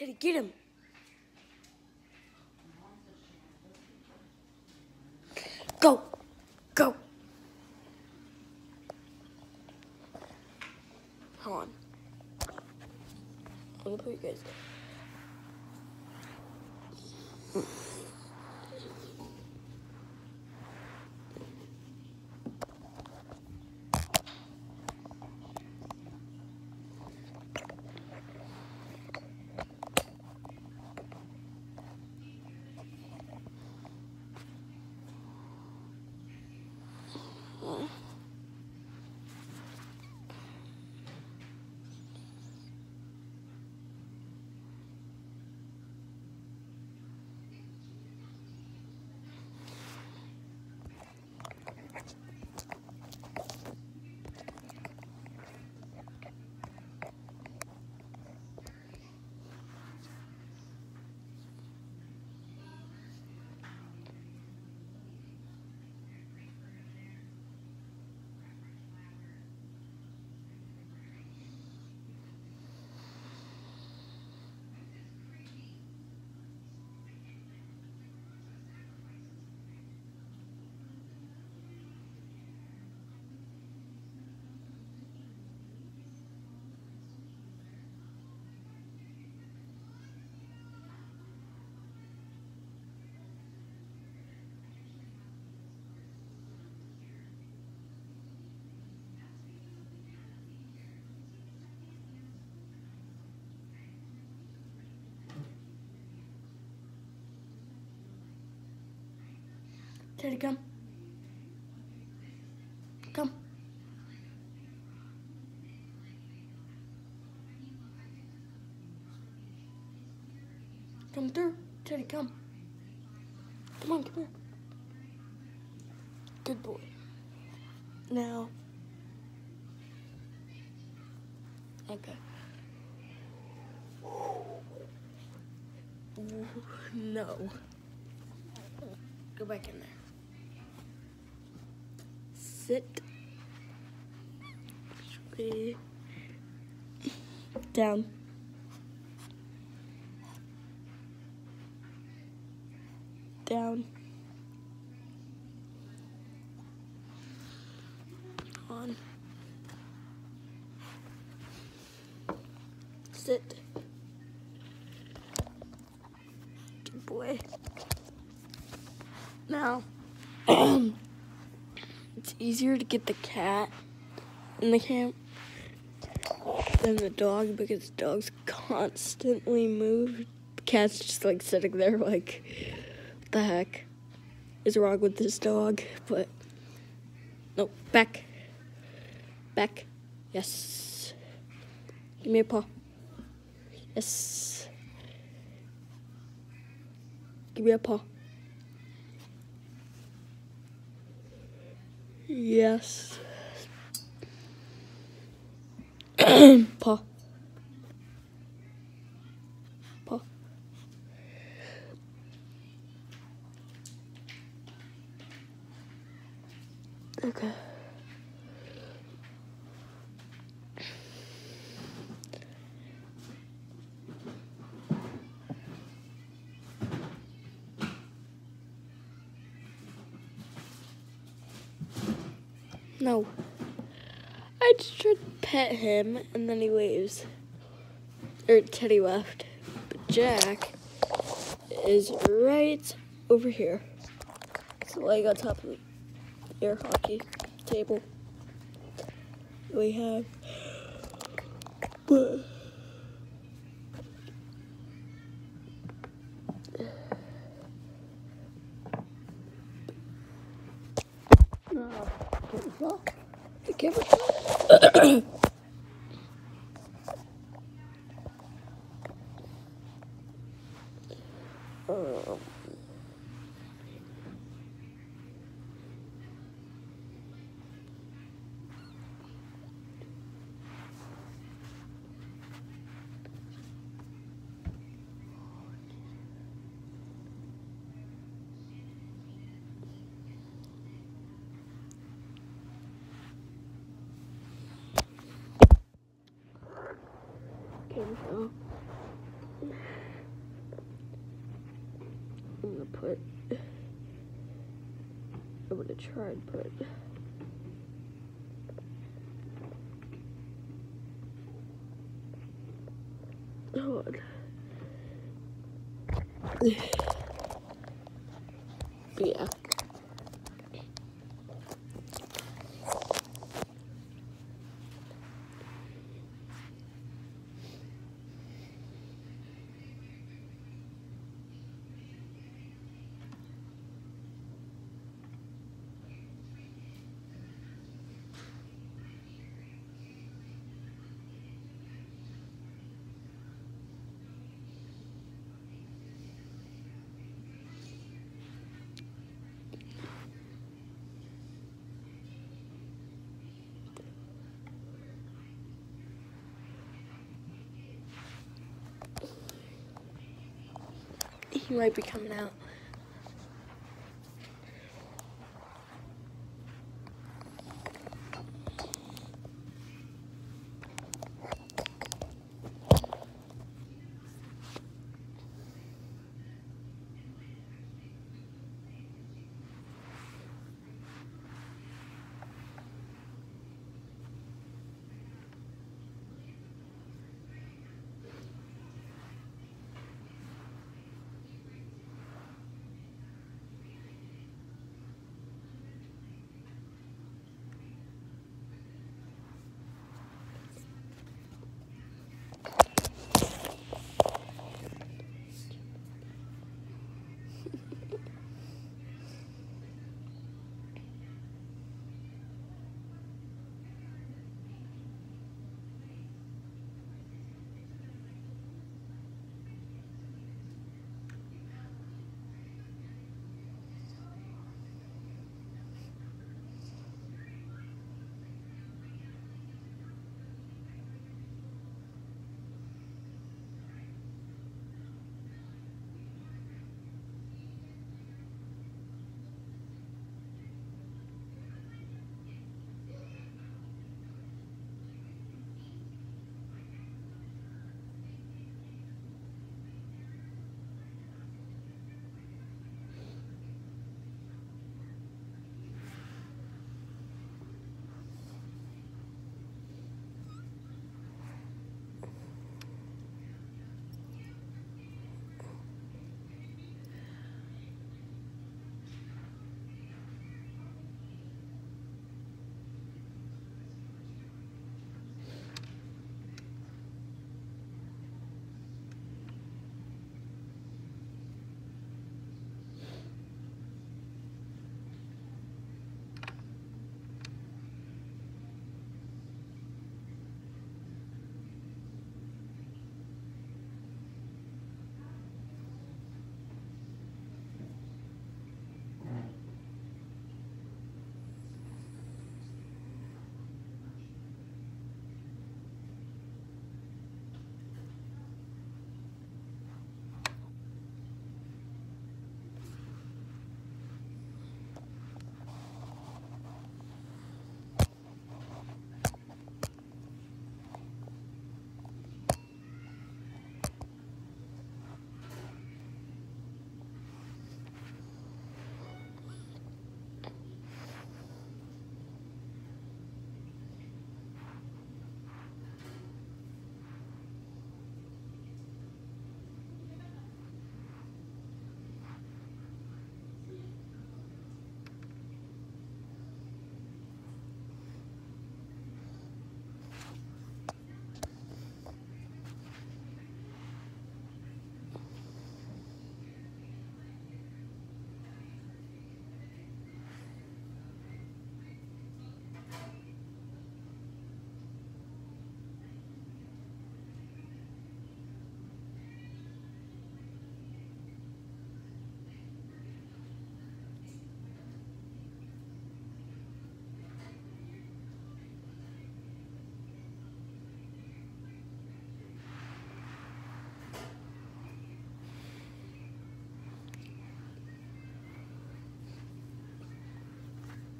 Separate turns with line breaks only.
Teddy, get him. Go. Go. Hold on. I'm gonna put you guys. Oh. Teddy, come. Come. Come through. Teddy, come. Come on, come here. Good boy. Now. Okay. No. Go back in there. Straight. Down. Down. On. Sit. Good boy. Now, it's easier to get the cat in the camp than the dog because dogs constantly move. The cat's just like sitting there like, what the heck is wrong with this dog? But, no, back. Back. Yes. Give me a paw. Yes. Give me a paw. Yes. Paw. Okay. No. I just tried to pet him and then he leaves. Or Teddy left. But Jack is right over here. It's laying on top of the air hockey table. We have but The camera. um, okay, so I'm gonna put. I would have tried, but. Hold on. Yeah. Might be coming out.